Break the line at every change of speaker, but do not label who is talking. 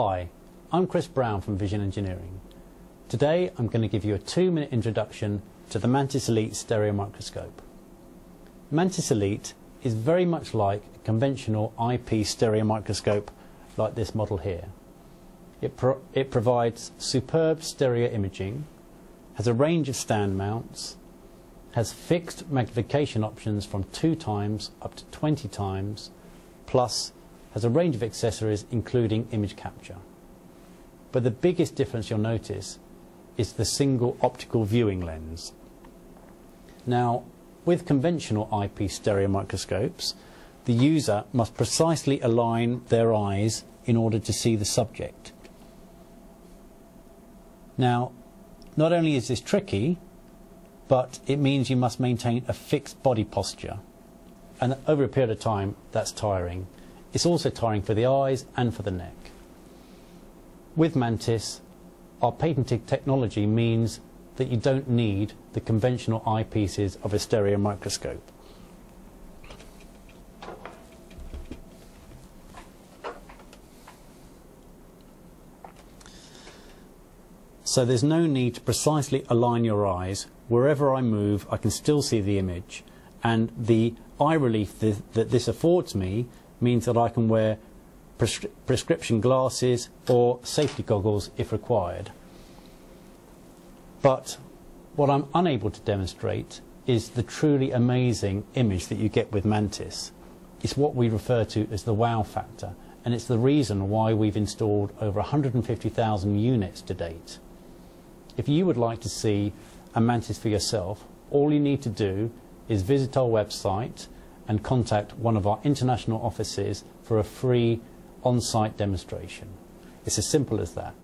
Hi, I'm Chris Brown from Vision Engineering. Today I'm going to give you a two minute introduction to the Mantis Elite stereo microscope. Mantis Elite is very much like a conventional IP stereo microscope like this model here. It, pro it provides superb stereo imaging, has a range of stand mounts, has fixed magnification options from 2 times up to 20 times, plus has a range of accessories including image capture. But the biggest difference you'll notice is the single optical viewing lens. Now, with conventional IP stereo microscopes, the user must precisely align their eyes in order to see the subject. Now, not only is this tricky, but it means you must maintain a fixed body posture. And over a period of time, that's tiring. It's also tiring for the eyes and for the neck. With Mantis, our patented technology means that you don't need the conventional eyepieces of a stereo microscope. So there's no need to precisely align your eyes. Wherever I move, I can still see the image. And the eye relief th that this affords me means that I can wear prescri prescription glasses or safety goggles if required. But what I'm unable to demonstrate is the truly amazing image that you get with Mantis. It's what we refer to as the wow factor, and it's the reason why we've installed over 150,000 units to date. If you would like to see a Mantis for yourself, all you need to do is visit our website and contact one of our international offices for a free on-site demonstration. It's as simple as that.